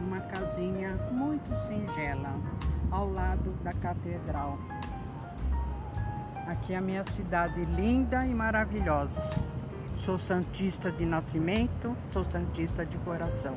numa casinha muito singela, ao lado da catedral. Aqui é a minha cidade linda e maravilhosa. Sou santista de nascimento, sou santista de coração.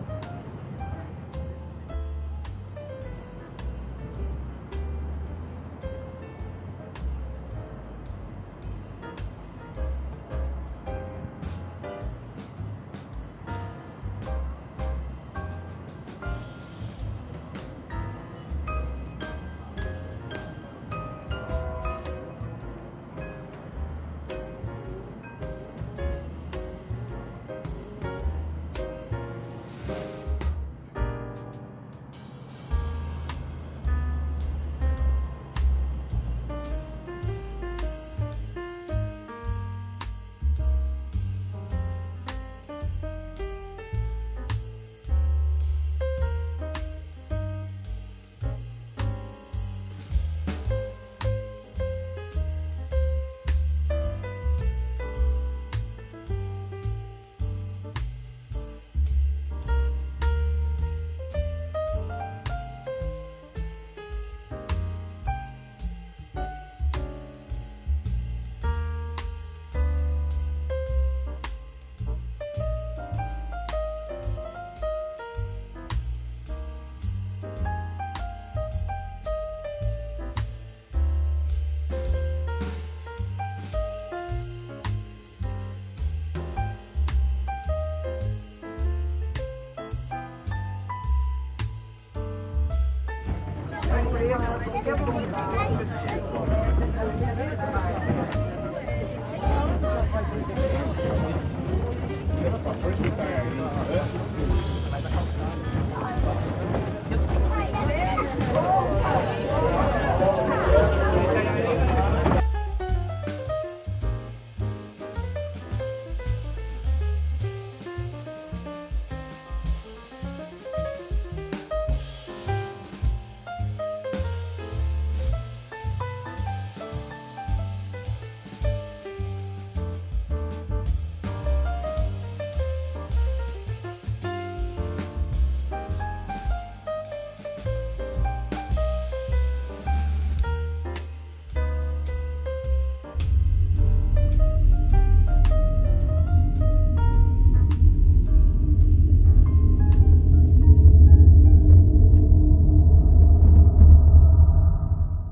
Tá aí.